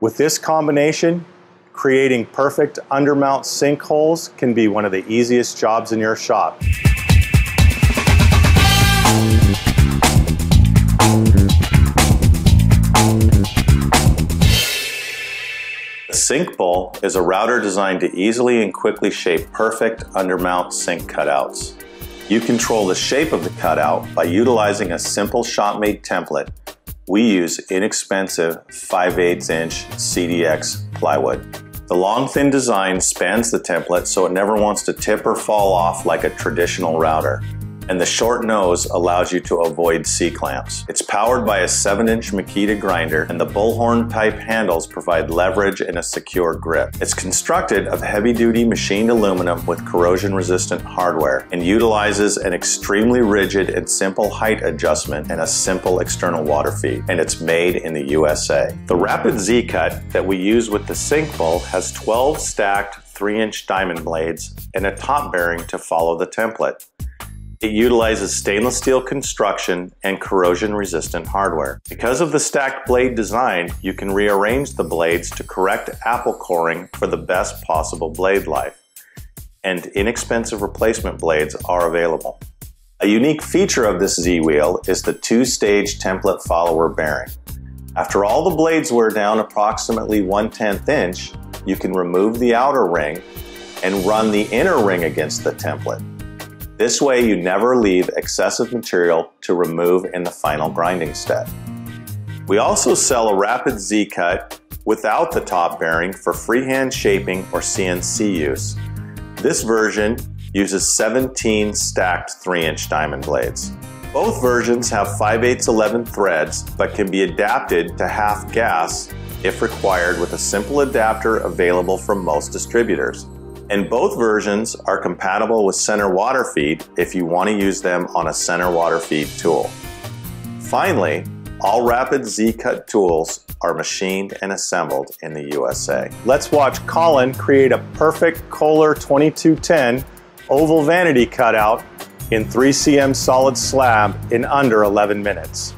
With this combination, creating perfect undermount sink holes can be one of the easiest jobs in your shop. The Sink BULL is a router designed to easily and quickly shape perfect undermount sink cutouts. You control the shape of the cutout by utilizing a simple shop-made template. We use inexpensive 5 8 inch CDX plywood. The long thin design spans the template so it never wants to tip or fall off like a traditional router and the short nose allows you to avoid C-clamps. It's powered by a 7-inch Makita grinder and the bullhorn type handles provide leverage and a secure grip. It's constructed of heavy-duty machined aluminum with corrosion-resistant hardware and utilizes an extremely rigid and simple height adjustment and a simple external water feed, and it's made in the USA. The Rapid Z-Cut that we use with the Sink BULL has 12 stacked 3-inch diamond blades and a top bearing to follow the template. It utilizes stainless steel construction and corrosion resistant hardware. Because of the stacked blade design, you can rearrange the blades to correct apple coring for the best possible blade life. And inexpensive replacement blades are available. A unique feature of this Z-Wheel is the two-stage template follower bearing. After all the blades wear down approximately 1 10th inch, you can remove the outer ring and run the inner ring against the template. This way you never leave excessive material to remove in the final grinding step. We also sell a Rapid Z-Cut without the top bearing for freehand shaping or CNC use. This version uses 17 stacked 3-inch diamond blades. Both versions have 5 8 11 threads but can be adapted to half gas if required with a simple adapter available from most distributors and both versions are compatible with center water feed if you want to use them on a center water feed tool. Finally, all Rapid Z-Cut tools are machined and assembled in the USA. Let's watch Colin create a perfect Kohler 2210 oval vanity cutout in 3cm solid slab in under 11 minutes.